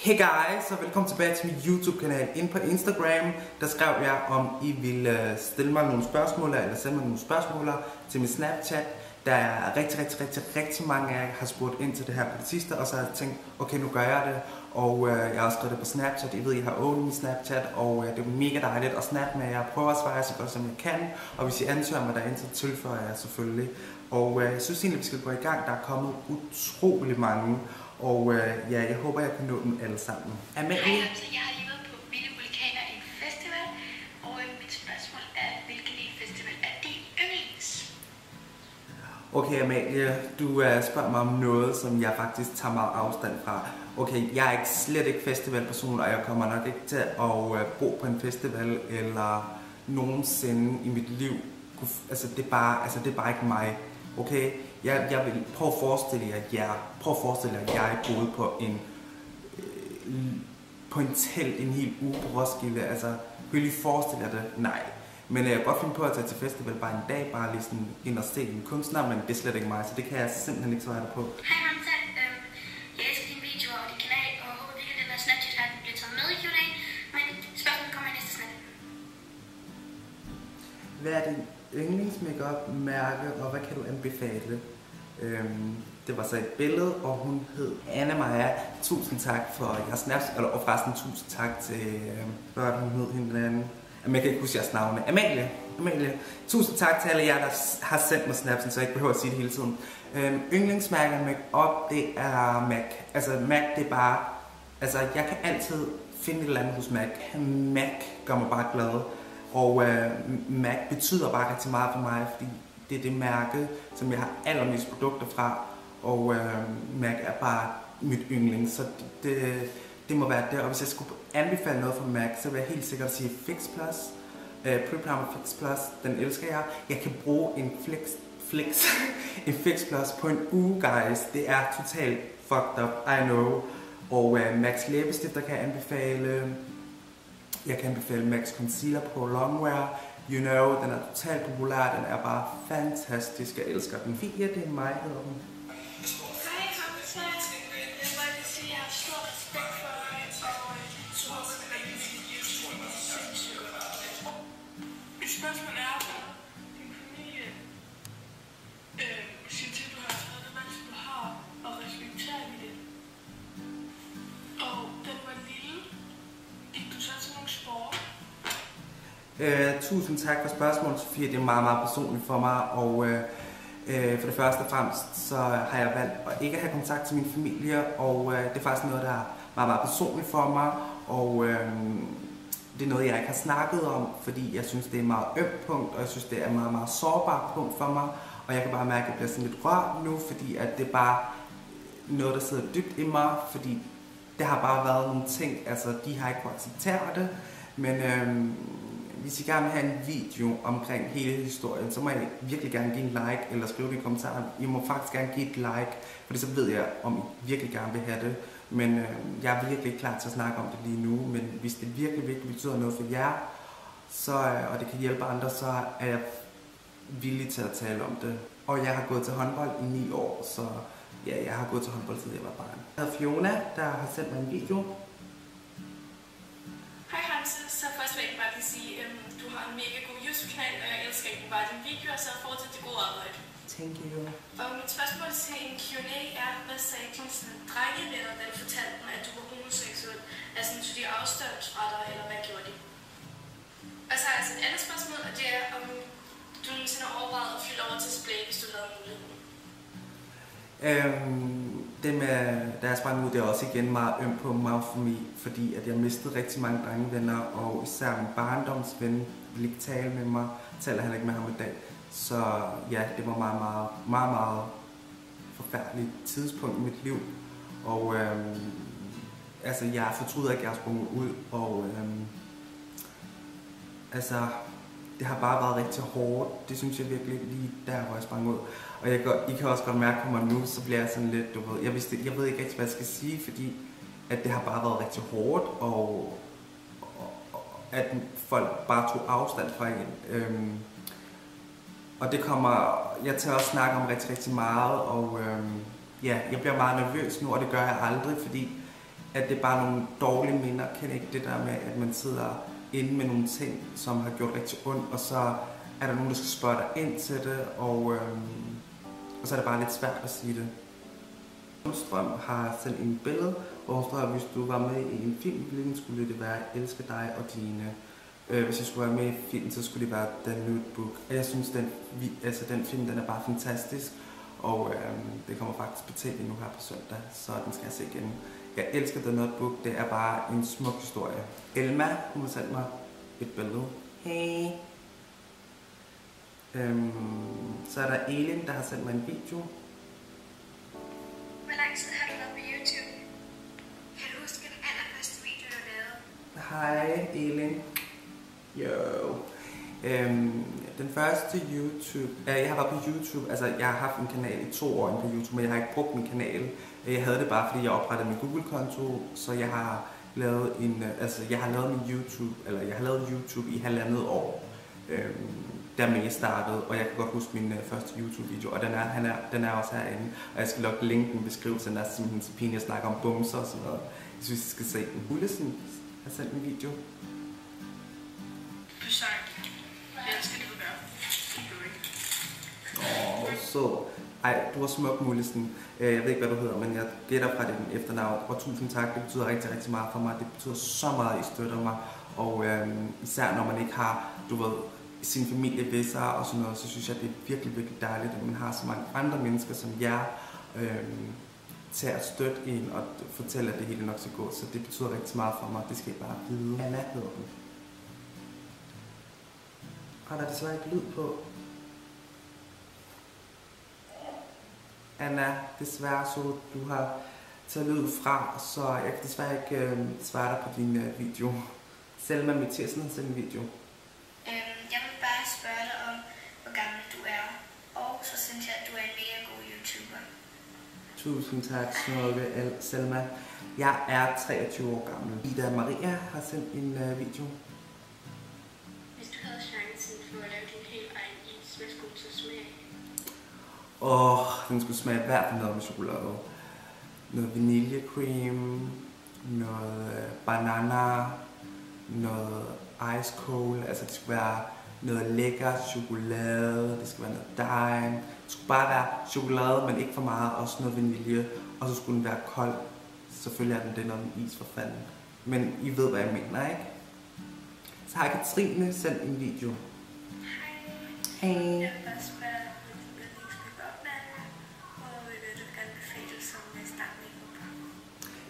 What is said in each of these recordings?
Hey guys, og velkommen tilbage til min YouTube-kanal. Ind på Instagram, der skrev jeg, om I ville øh, stille mig nogle spørgsmål, eller sende mig nogle spørgsmål til min Snapchat. Der er rigtig, rigtig, rigtig, rigtig mange af jer, har spurgt ind til det her på det sidste, og så har jeg tænkt, okay, nu gør jeg det. Og øh, jeg har også skrevet det på Snapchat. I ved, jeg har åbnet min Snapchat, og øh, det er mega dejligt at snappe med jer. Jeg prøver at svare så godt som jeg kan, og hvis I ansøger mig derind, så tilføjer jeg selvfølgelig. Og øh, jeg synes egentlig, vi skal gå i gang. Der er kommet utrolig mange, og øh, ja, jeg håber, jeg kan nå dem alle sammen. Amalie? Hej, altså, jeg har lige været på Vilde Vulkaner en festival, og øh, mit spørgsmål er, hvilken en festival er din yndlings? Okay, Amalie, du uh, spørger mig om noget, som jeg faktisk tager meget afstand fra. Okay, jeg er ikke, slet ikke festivalperson, og jeg kommer nok ikke til at uh, bo på en festival eller nogensinde i mit liv. Altså, det er bare, altså, det er bare ikke mig. Okay, jeg, jeg vil prøve at forestille jer, at jeg, prøv at forestille jer, at jeg boede på en, øh, på en telt en hel uge på Roskilde. Altså, vil I forestille jer det? Nej. Men jeg kan godt finde på at tage til festival bare en dag, bare lige sådan ind og se en kunstner, men det er slet ikke mig, så det kan jeg simpelthen ikke svare dig på. Hej Hamza, øhm, jeg elsker din video og din kanal, og håber virkelig, at den der Snapchat her bliver taget med i Q&A, men spørgsmålet kommer i næste snap. Hvad er din yndlings makeup mærke, og hvad kan du anbefale? Øhm, det var så et billede, og hun hed Anna Maja. Tusind tak for jeres snaps, eller, og forresten tusind tak til, øh, hvad hun hed hende anden. Jamen, jeg kan ikke huske jeres navne. Amalie. Amalie. Tusind tak til alle jer, der har sendt mig snapsen, så jeg ikke behøver at sige det hele tiden. Øhm, yndlingsmærker make-up, det er MAC. Altså, MAC, det er bare... Altså, jeg kan altid finde et eller andet hos MAC. MAC gør mig bare glad. Og øh, MAC betyder bare rigtig meget for mig, fordi det er det mærke, som jeg har allermest produkter fra. Og øh, MAC er bare mit yndling, så det, det må være der. Og hvis jeg skulle anbefale noget fra MAC, så vil jeg helt sikkert sige Fix Plus. Øh, Pre-Primer Fix Plus, den elsker jeg. Jeg kan bruge en Flex, Flex, en Fix Plus på en uge, guys. Det er totalt fucked up, I know. Og øh, Max læbestifter kan jeg anbefale. Jeg kan anbefale Max Concealer på Longwear. You know, den er totalt populær, den er bare fantastisk, jeg elsker den. Fie, det er mig, hedder den. Hej Øh, tusind tak for spørgsmålet, Sofie. Det er meget, meget personligt for mig. Og øh, øh, for det første og fremmest, så har jeg valgt at ikke have kontakt til min familie. Og øh, det er faktisk noget, der er meget, meget personligt for mig. Og øh, det er noget, jeg ikke har snakket om, fordi jeg synes, det er et meget ømt punkt, og jeg synes, det er et meget, meget sårbart punkt for mig. Og jeg kan bare mærke, at jeg bliver sådan lidt rørt nu, fordi at det er bare noget, der sidder dybt i mig, fordi det har bare været nogle ting, altså de har ikke kunnet acceptere det, men øhm, hvis I gerne vil have en video omkring hele historien, så må I virkelig gerne give en like, eller skrive det i kommentaren. I må faktisk gerne give et like, for så ved jeg, om I virkelig gerne vil have det. Men øh, jeg er virkelig ikke klar til at snakke om det lige nu, men hvis det virkelig, virkelig betyder noget for jer, så, øh, og det kan hjælpe andre, så er jeg villig til at tale om det. Og jeg har gået til håndbold i 9 år, så ja, jeg har gået til håndbold, siden jeg var barn. Jeg hedder Fiona, der har sendt mig en video. Thank you. Og mit spørgsmål til en Q&A er, hvad sagde dine sådan, drengevenner, da du fortalte dem, at du var homoseksuel? Altså, tog de afstand fra dig, eller hvad gjorde de? Og så har jeg altså et andet spørgsmål, og det er, om du nogensinde har overvejet at flytte over til Splay, hvis du havde muligheden. Øhm, det med, da jeg sprang ud, det er også igen meget øm på mig for mig, fordi at jeg mistede rigtig mange drengevenner, og især min barndomsven ville ikke tale med mig, taler heller ikke med ham i dag. Så ja, det var meget, meget, meget, meget forfærdeligt tidspunkt i mit liv. Og øhm, altså, jeg fortryder ikke, at jeg har sprunget ud, og øhm, altså, det har bare været rigtig hårdt. Det synes jeg virkelig lige der, hvor jeg sprang ud. Og jeg, går, I kan også godt mærke på mig nu, så bliver jeg sådan lidt, du ved, jeg, vidste, jeg ved ikke rigtig, hvad jeg skal sige, fordi at det har bare været rigtig hårdt, og, og, og at folk bare tog afstand fra en. Øhm, og det kommer, jeg tør også snakke om rigtig, rigtig meget, og øhm, ja, jeg bliver meget nervøs nu, og det gør jeg aldrig, fordi at det er bare nogle dårlige minder. Kan ikke det der med, at man sidder inde med nogle ting, som har gjort rigtig ondt, og så er der nogen, der skal spørge dig ind til det, og, øhm, og så er det bare lidt svært at sige det. Strøm har sendt en billede, hvor hun står, at hvis du var med i en film, hvilken skulle det være elsker dig og dine. Øh, hvis jeg skulle være med i film, så skulle det være The Notebook. Og jeg synes, den, vi- altså, den film den er bare fantastisk, og øhm, det kommer faktisk på tv nu her på søndag, så den skal jeg se igen. Jeg elsker The Notebook, det er bare en smuk historie. Elma, hun har sendt mig et billede. Hey. Øhm, så er der Elin, der har sendt mig en video. Hvor lang tid har du været på YouTube? Kan du huske den allerførste video, du lavede? Hej Elin. Jo. Øhm, den første YouTube, øh, jeg har været på YouTube, altså jeg har haft en kanal i to år på YouTube, men jeg har ikke brugt min kanal. Jeg havde det bare, fordi jeg oprettede min Google-konto, så jeg har lavet en, øh, altså jeg har lavet min YouTube, eller jeg har lavet YouTube i halvandet år, øhm, da jeg startede, og jeg kan godt huske min uh, første YouTube-video, og den er, han er, den er også herinde, og jeg skal nok linke den i beskrivelsen, der er simpelthen så pinligt, jeg snakker om bumser og sådan noget. Jeg synes, I skal se den. Ullesen har sendt en video. Du sang. Jeg elsker det, du gør. Åh, oh, så. Ej, du var smuk, Mullesen. Øh, jeg ved ikke, hvad du hedder, men jeg gætter fra din efternavn. Og tusind tak, det betyder rigtig, rigtig meget for mig. Det betyder så meget, at I støtter mig. Og øhm, især når man ikke har, du ved, sin familie ved sig og sådan noget, så synes jeg, det er virkelig, virkelig dejligt, at man har så mange andre mennesker som jer, øhm, til at støtte en og fortælle, at det hele nok skal gå. Så det betyder rigtig meget for mig. Det skal I bare vide. Anna hedder hun. Og der er desværre ikke lyd på. Anna, desværre så du har taget lyd fra, så jeg kan desværre ikke øh, svare dig på din øh, video. Selma Mathiasen har sendt en video. Øhm, jeg vil bare spørge dig om, hvor gammel du er. Og så synes jeg, at du er en mega god YouTuber. Tusind tak, smukke El- Selma. Jeg er 23 år gammel. Ida Maria har sendt en øh, video. Hvis du havde chancen for at lave din helt egen is, hvad skulle så smage? Åh, den skulle smage i hvert fald noget med chokolade. Noget vaniljekrem, noget øh, banana, noget ice cold. Altså det skulle være noget lækker chokolade, det skulle være noget dej. Det skulle bare være chokolade, men ikke for meget. Også noget vanilje. Og så skulle den være kold. Selvfølgelig er den det, når den is for fanden. Men I ved, hvad jeg mener, ikke? Så har Katrine sendt en video. Hey. Er, kan som øh.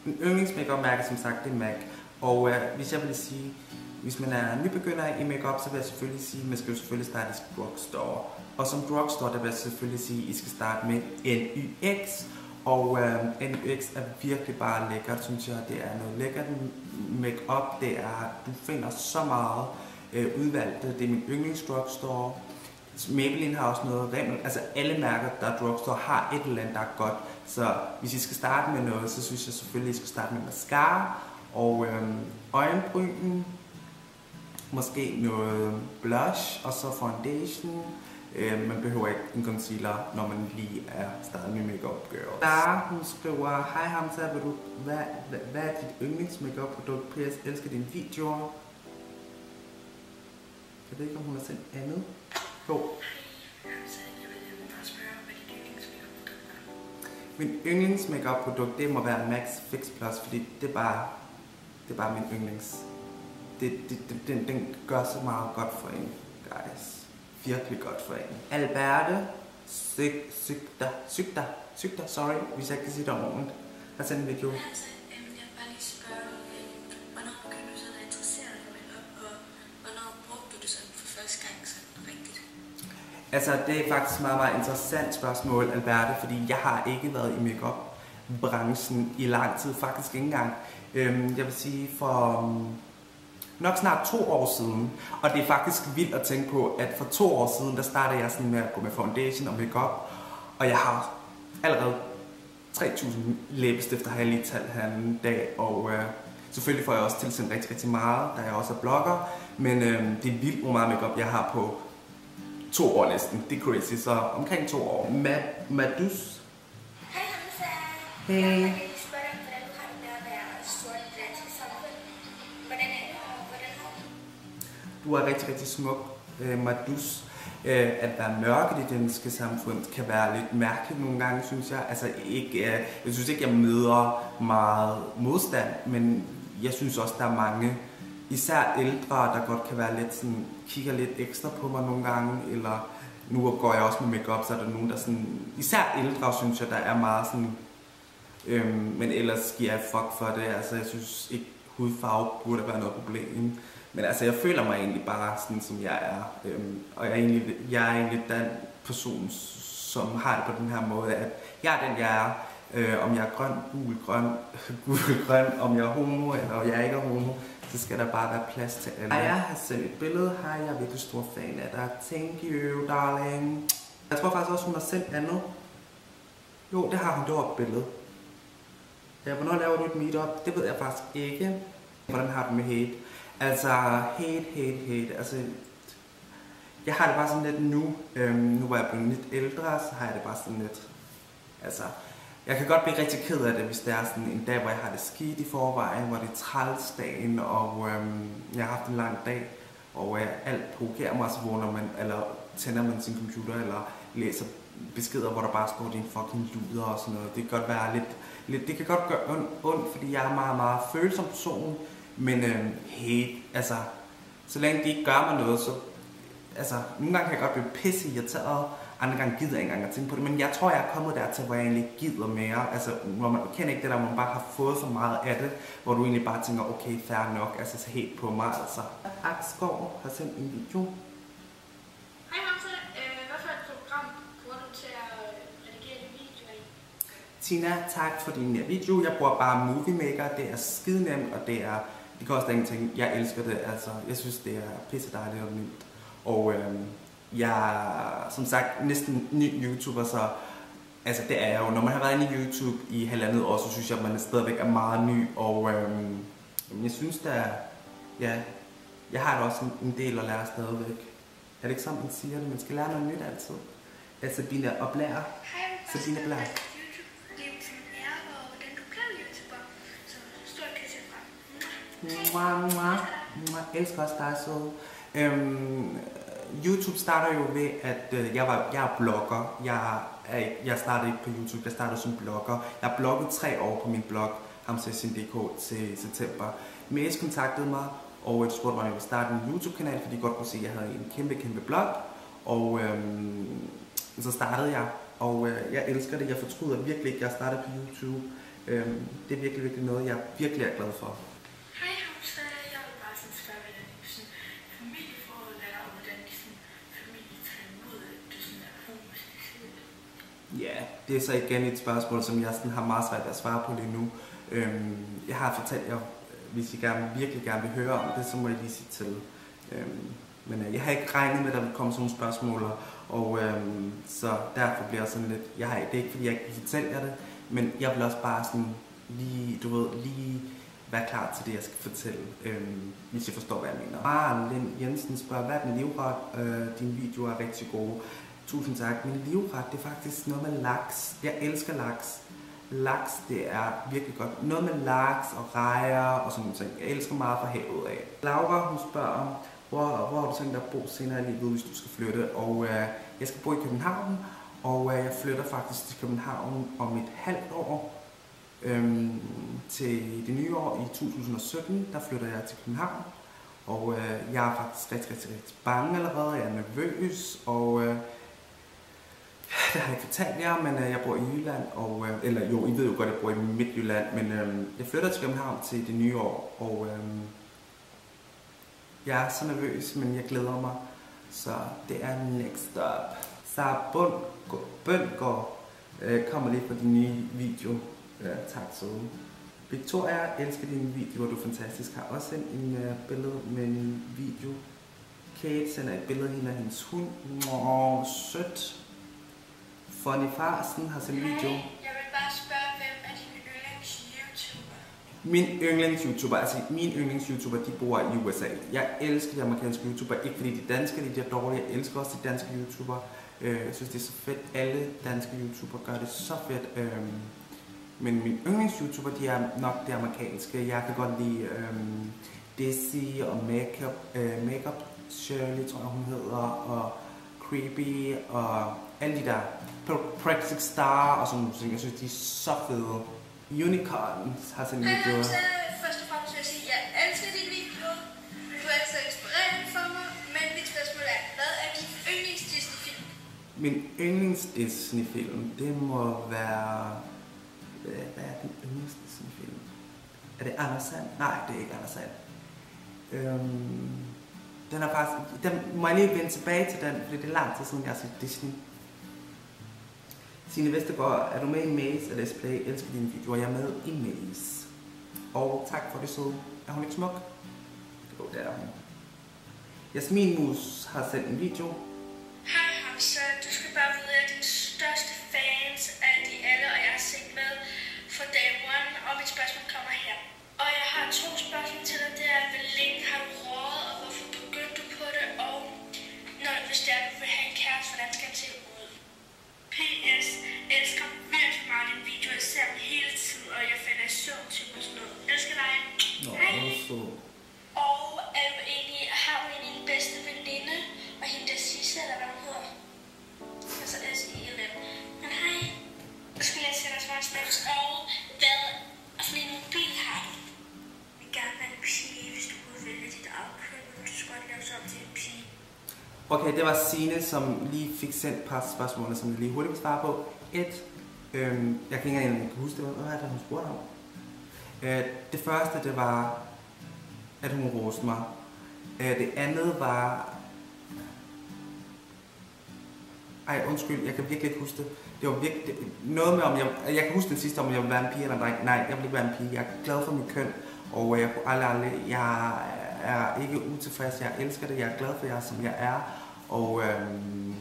Min yndlingsmakeup-mærke, som sagt, det er MAC. Og øh, hvis jeg vil sige, hvis man er nybegynder i makeup, så vil jeg selvfølgelig sige, at man skal jo selvfølgelig starte i drugstore. Og som drugstore, der vil jeg selvfølgelig sige, at I skal starte med NYX. Og øh, NYX er virkelig bare lækkert, synes jeg. Det er noget lækkert makeup. Det er, du finder så meget øh, udvalgte. Det er min yndlings drugstore. Maybelline har også noget rimmel. Altså alle mærker, der er drugstore, har et eller andet, der er godt. Så hvis I skal starte med noget, så synes jeg selvfølgelig, at I skal starte med mascara og øhm, øjenbryn. Måske noget blush og så foundation. Øh, man behøver ikke en concealer, når man lige er startet med makeup girl. Sara, hun skriver, Hej Hamza, vil du, hvad, hvad, hvad er dit yndlings makeup produkt? PS elsker dine videoer. Jeg ved ikke, om hun har sendt andet. Jo, Min yndlings makeup produkt, det må være Max Fix Plus, fordi det er bare, det er bare min yndlings. Det, det, det, den, den gør så meget godt for en, guys. Virkelig godt for en. Alberte Syg, Sygter, Sygter, Sygter, sorry, hvis jeg ikke kan sige det ordentligt. Har sendt en video. Altså, det er faktisk et meget, meget interessant spørgsmål, Alberte, fordi jeg har ikke været i makeup branchen i lang tid, faktisk ikke engang. Øhm, jeg vil sige for øhm, nok snart to år siden, og det er faktisk vildt at tænke på, at for to år siden, der startede jeg sådan med at gå med foundation og makeup, og jeg har allerede 3.000 læbestifter har jeg lige talt her en dag, og øh, selvfølgelig får jeg også tilsendt rigtig, rigtig meget, da jeg også er blogger, men øh, det er vildt, hvor meget makeup jeg har på to år næsten. Det er crazy, så omkring to år. Ma Madus. Hej Hamza. Hey. Du er rigtig, rigtig smuk, øh, Madus. Øh, at være mørk i det danske samfund kan være lidt mærkeligt nogle gange, synes jeg. Altså, ikke, øh, jeg synes ikke, jeg møder meget modstand, men jeg synes også, der er mange især ældre, der godt kan være lidt sådan, kigger lidt ekstra på mig nogle gange, eller nu går jeg også med makeup, så er der nogen, der sådan, især ældre, synes jeg, der er meget sådan, øhm, men ellers giver jeg fuck for det, altså jeg synes ikke, hudfarve burde være noget problem. Men altså, jeg føler mig egentlig bare sådan, som jeg er. Øhm, og jeg er, egentlig, jeg er egentlig den person, som har det på den her måde, at jeg er den, jeg er. Øh, om jeg er grøn, gul, grøn, gul, grøn, om jeg er homo, eller om jeg ikke er homo, det skal der bare være plads til alle. Jeg har sendt et billede her, jeg er virkelig stor fan af dig. Thank you, darling. Jeg tror faktisk også, hun har sendt andet. Jo, det har hun, det var et billede. Ja, hvornår laver du et meetup? Det ved jeg faktisk ikke. Hvordan har du med hate? Altså, hate, hate, hate. Altså, jeg har det bare sådan lidt nu. Øhm, nu hvor jeg er blevet lidt ældre, så har jeg det bare sådan lidt... Altså, jeg kan godt blive rigtig ked af det, hvis det er sådan en dag, hvor jeg har det skidt i forvejen, hvor det er trælsdagen, og øhm, jeg har haft en lang dag, og øh, alt provokerer mig, så vågner man, eller tænder man sin computer, eller læser beskeder, hvor der bare står din fucking luder og sådan noget. Det kan godt være lidt, lidt det kan godt gøre ondt, ondt fordi jeg er meget, meget følsom person, men øh, hate, altså, så længe de ikke gør mig noget, så, altså, nogle gange kan jeg godt blive pisse irriteret, andre gange gider jeg ikke engang at tænke på det, men jeg tror, jeg er kommet dertil, hvor jeg egentlig gider mere, altså, hvor man kender ikke det der, hvor man bare har fået så meget af det, hvor du egentlig bare tænker, okay, fair nok, altså, så helt på mig, altså. Aksgaard har sendt en video, Hej Hamza, øh, hvad for et program bruger du til at øh, redigere dine videoer i? Tina, tak for din øh, video. Jeg bruger bare Movie Maker. Det er skide nemt, og det er det koster ingenting. Jeg elsker det. Altså, jeg synes, det er pisse dejligt og nemt. Og øhm, jeg er som sagt næsten ny YouTuber, så altså, det er jeg jo. Når man har været inde i YouTube i halvandet år, så synes jeg, at man stadigvæk er meget ny. Og øhm, jeg synes, er, ja, jeg har da også en, en del at lære stadigvæk. Er det ikke sådan, man siger det? Man skal lære noget nyt altid. Altså. Hej, det er ære, og stort kan se frem. Mwah, mwah. Mwah. Jeg elsker også dig, så. Øhm, YouTube starter jo ved, at øh, jeg, var, jeg er blogger. Jeg, er, jeg startede ikke på YouTube, jeg startede som blogger. Jeg har blogget tre år på min blog, hamsessin.dk til september. Mace kontaktede mig, og spurgte mig, om jeg ville starte en YouTube-kanal, fordi de godt kunne se, at jeg havde en kæmpe, kæmpe blog. Og øhm, så startede jeg, og øh, jeg elsker det. Jeg fortryder virkelig ikke, at jeg startede på YouTube. Øhm, det er virkelig, virkelig noget, jeg virkelig er glad for. Hej, Hamza. Jeg vil bare sådan spørge, hvordan det sådan familieforhold er, og hvordan de sådan familie tager imod, at du sådan er homoseksuel. Ja, det er så igen et spørgsmål, som jeg sådan har meget svært ved at svare på lige nu. Øhm, jeg har fortalt jer, hvis I gerne, virkelig gerne vil høre om det, så må I lige sige til. Øhm, men øh, jeg har ikke regnet med, at der vil komme sådan nogle spørgsmål, og øhm, så derfor bliver jeg sådan lidt, jeg har, det er ikke fordi, jeg ikke vil fortælle jer det, men jeg vil også bare sådan lige, du ved, lige være klar til det, jeg skal fortælle, øhm, hvis I forstår, hvad jeg mener. Maren Lind Jensen spørger, hvad er den livret? Øh, din video er rigtig god. Tusind tak. Min livret, det er faktisk noget med laks. Jeg elsker laks. Laks, det er virkelig godt. Noget med laks og rejer og sådan noget. Jeg elsker meget fra havet af. Laura, hun spørger, hvor, hvor har du tænkt dig at bo senere i livet, hvis du skal flytte? Og øh, jeg skal bo i København, og øh, jeg flytter faktisk til København om et halvt år. Øhm, til det nye år i 2017, der flytter jeg til København. Og øh, jeg er faktisk rigtig, rigtig, rigtig bange allerede. Jeg er nervøs, og øh, det har jeg ikke fortalt jer, men øh, jeg bor i Jylland, og, øh, eller jo, I ved jo godt, at jeg bor i Midtjylland, men øh, jeg flytter til København til det nye år, og øh, jeg er så nervøs, men jeg glæder mig, så det er next stop. Så Bøndgaard øh, kommer lige på din nye video. Ja, tak så. Victoria, jeg elsker dine videoer, du er fantastisk. Har også sendt en øh, billede med en video. Kate sender et billede af hende og hendes hund. Åh, sødt. Funny Farsen har sendt video. Hej, jeg vil bare spørge, hvem er dine yndlings YouTuber? Min yndlings-YouTuber, altså min yndlings-YouTuber, de bor i USA. Jeg elsker de amerikanske YouTuber, ikke fordi de danske, de er dårlige. Jeg elsker også de danske YouTuber. Øh, Jeg synes, det er så fedt. Alle danske YouTuber gør det så fedt. Øhm, Men min yndlings-YouTuber, de er nok de amerikanske. Jeg kan godt lide øhm, Dizzy og Makeup, øh, Makeup Shirley, tror jeg hun hedder, og Creepy og alle de der Practical Star og sådan nogle ting. Jeg synes, de er så fede. Unicorn har sendt en video. Hamza, først og fremmest vil jeg sige, at jeg elsker din video. Du er altså inspirerende for mig, men mit spørgsmål er, hvad er din yndlings Disney-film? Min yndlings Disney-film, det må være... Hvad er den yndlings Disney-film? Er det Anders Sand? Nej, det er ikke Anders Sand. Øhm, den er faktisk... Den må jeg lige vende tilbage til den, fordi det er lang tid siden, jeg har set Disney. Signe Vestergaard, er du med i Maze og Let's Play? Elsker dine videoer. Jeg er med i Maze. Og tak for det søde. Er hun ikke smuk? Jo, det er hun. Jasmin Mus har sendt en video. Hej Hamza, du skal bare vide, at jeg er din største fans af de alle, og jeg har set med fra day one, og mit spørgsmål kommer her. Og jeg har to spørgsmål til dig, det er, hvor længe P.S. Elsker virkelig meget din video, jeg ser dem hele tiden, og jeg finder så til og sådan noget. Elsker dig. Nå, Hej. Okay, det var Sine, som lige fik sendt et par spørgsmål, som jeg lige hurtigt vil svare på. Et, øhm, jeg kan ikke engang huske, det var, hvad var det, hun spurgte om? Øh, det første, det var, at hun roste mig. Øh, det andet var... Ej, undskyld, jeg kan virkelig ikke huske det. Det var virkelig noget med, om jeg... Jeg kan huske den sidste, om jeg vil være en pige eller en dreng. Nej, jeg vil ikke være en pige. Jeg er glad for mit køn, og øh, jeg kunne aldrig, aldrig... Jeg er ikke utilfreds. Jeg elsker det. Jeg er glad for jer, som jeg er. Og øhm,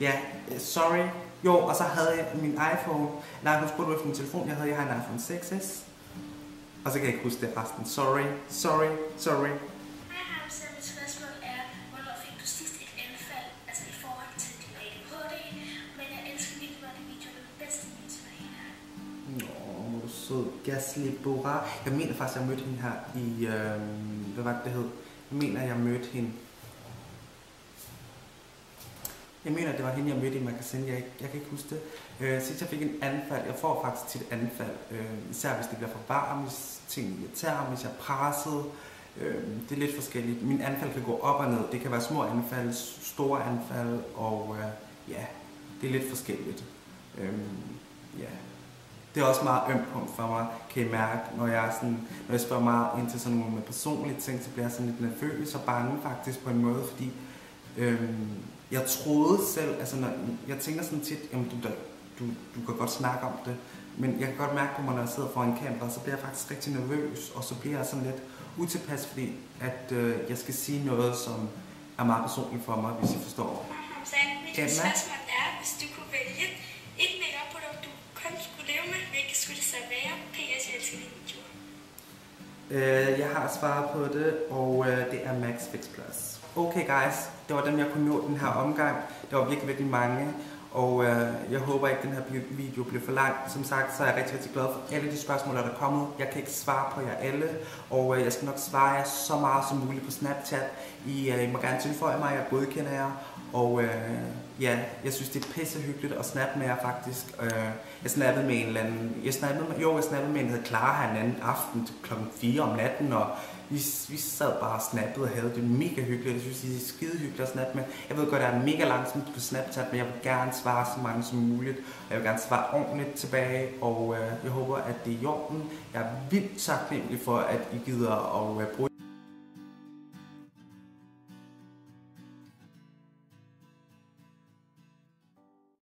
ja, sorry. Jo, og så havde jeg min iPhone. Nej, hun spurgte efter min telefon. Jeg havde, jeg har en iPhone 6s. Og så kan jeg ikke huske det resten. Sorry, sorry, sorry. Sød. Gasly Bora. Jeg mener faktisk, jeg mødte hende her i... Øhm, hvad var det, det hed? Jeg mener, jeg mødte hende... Jeg mener, det var hende, jeg mødte i magasin. Jeg, jeg kan ikke huske det. Øh, sidst jeg fik en anfald, jeg får faktisk tit anfald, øh, især hvis det bliver for varmt, hvis ting irriterer hvis jeg er presset. Øh, det er lidt forskelligt. Min anfald kan gå op og ned. Det kan være små anfald, store anfald, og øh, ja, det er lidt forskelligt. Øh, ja. Det er også meget ømt punkt for mig, kan I mærke, når jeg, sådan, når jeg spørger meget ind til sådan nogle med personlige ting, så bliver jeg sådan lidt nervøs og bange faktisk på en måde, fordi øh, jeg troede selv, altså når, jeg tænker sådan tit, jamen du, du, du kan godt snakke om det, men jeg kan godt mærke på mig, når jeg sidder foran kamera, så bliver jeg faktisk rigtig nervøs, og så bliver jeg sådan lidt utilpas, fordi at øh, jeg skal sige noget, som er meget personligt for mig, hvis I forstår. Mit Emma? spørgsmål er, hvis du kunne vælge et make-up produkt, du kun skulle leve med, hvilket skulle det så være? P.S. Jeg elsker dine videoer. Øh, jeg har svaret på det, og øh, det er Max Fix Plus. Okay guys, det var dem, jeg kunne nå den her omgang. Der var virkelig, virkelig mange, og øh, jeg håber ikke, at den her video bliver for lang. Som sagt, så er jeg rigtig, rigtig glad for alle de spørgsmål, der er kommet. Jeg kan ikke svare på jer alle, og øh, jeg skal nok svare jer så meget som muligt på Snapchat. I, øh, I må gerne tilføje mig, jeg godkender jer. Og øh, ja, jeg synes, det er pisse hyggeligt at snappe med jer faktisk. Øh, jeg snappede med en eller anden... Jeg snappede med, jo, jeg snappede med en, der hedder Clara her en anden aften klokken 4 om natten, og vi, vi sad bare og snappede og havde det mega hyggeligt. Jeg synes, det er skide hyggeligt at snappe med. Jeg ved godt, at jeg er mega langsomt på Snapchat, men jeg vil gerne svare så mange som muligt. Og jeg vil gerne svare ordentligt tilbage, og øh, jeg håber, at det er i orden. Jeg er vildt taknemmelig for, at I gider at øh, bruge